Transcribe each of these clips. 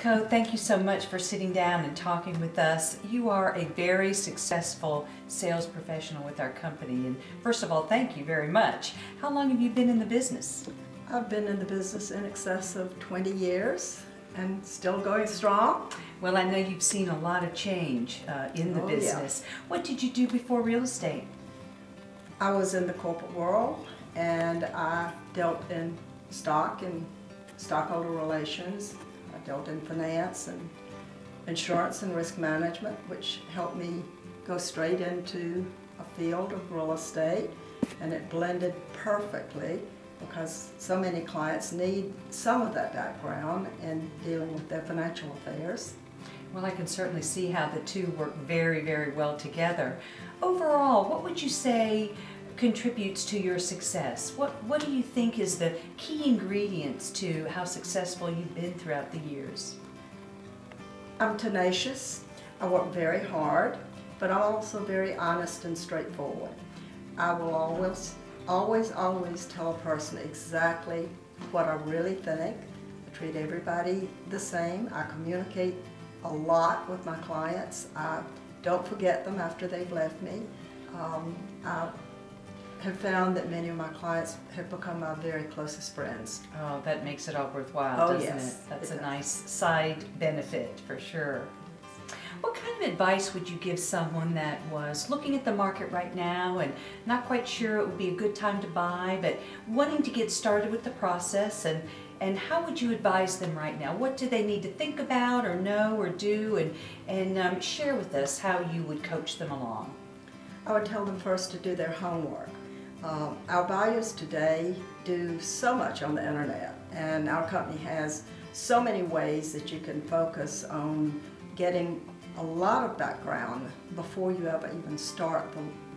Coe, thank you so much for sitting down and talking with us. You are a very successful sales professional with our company. And first of all, thank you very much. How long have you been in the business? I've been in the business in excess of 20 years and still going strong. Well, I know you've seen a lot of change uh, in the Oh, business. What did you do before real estate? I was in the corporate world and I dealt in stock and stockholder relations. I dealt in finance and insurance and risk management, which helped me go straight into a field of real estate. And it blended perfectly because so many clients need some of that background in dealing with their financial affairs. Well, I can certainly see how the two work very, very well together. Overall, what would you say contributes to your success? What, what do you think is the key ingredients to how successful you've been throughout the years? I'm tenacious. I work very hard, but I'm also very honest and straightforward. I will always, always, always tell a person exactly what I really think. I treat everybody the same. I communicate a lot with my clients. I don't forget them after they've left me. Um, I have found that many of my clients have become my very closest friends. Oh, that makes it all worthwhile, Oh, doesn't yes, it? That's it a does. nice side benefit for sure. What kind of advice would you give someone that was looking at the market right now and not quite sure it would be a good time to buy, but wanting to get started with the process? And, and how would you advise them right now? What do they need to think about or know or do? And, and um, share with us how you would coach them along. I would tell them first to do their homework. Um, our buyers today do so much on the internet, and our company has so many ways that you can focus on getting a lot of background before you ever even start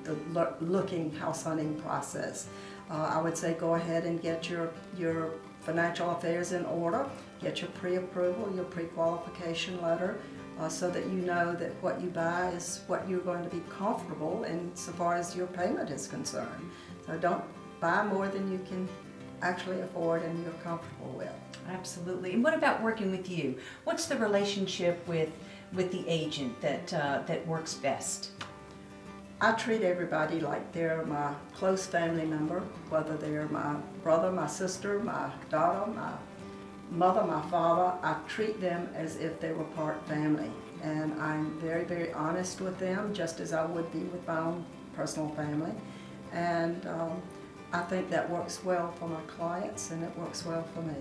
the, the looking house hunting process. Uh, I would say go ahead and get your, your financial affairs in order, get your pre-approval, your pre-qualification letter, uh, so that you know that what you buy is what you're going to be comfortable in so far as your payment is concerned. So don't buy more than you can actually afford and you're comfortable with. Absolutely. And what about working with you? What's the relationship with with the agent that uh, that works best? I treat everybody like they're my close family member, whether they're my brother, my sister, my daughter, my mother, my father. I treat them as if they were part family. And I'm very, very honest with them, just as I would be with my own personal family. And um, I think that works well for my clients and it works well for me.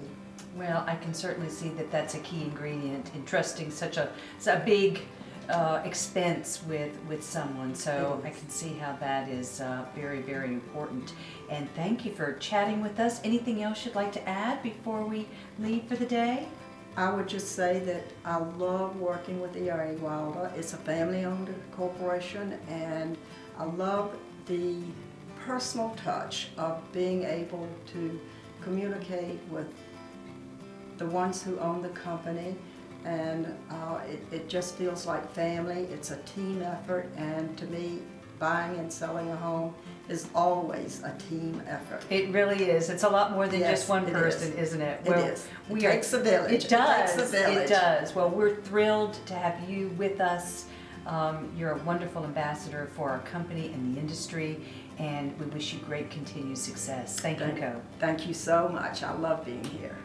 Well, I can certainly see that that's a key ingredient in trusting such a, such a big uh, expense with, with someone. So I can see how that is uh, very, very important. And thank you for chatting with us. Anything else you'd like to add before we leave for the day? I would just say that I love working with ERA Wilder. It's a family-owned corporation, and I love the personal touch of being able to communicate with the ones who own the company, and uh, it, it just feels like family. It's a team effort, and to me, buying and selling a home is always a team effort. It really is. It's a lot more than Yes, just one person, is. is. not it? It is. It takes a village. It It does. a village. It does. Well, we're thrilled to have you with us. Um, you're a wonderful ambassador for our company and the industry, and we wish you great continued success. Thank you, Coe. Thank you so much. I love being here.